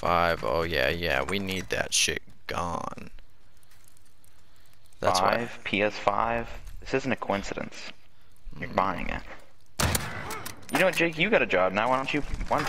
Five. Oh yeah, yeah. We need that shit gone. That's why. PS5. This isn't a coincidence. You're hmm. buying it. You know what, Jake? You got a job now. Why don't you? Why don't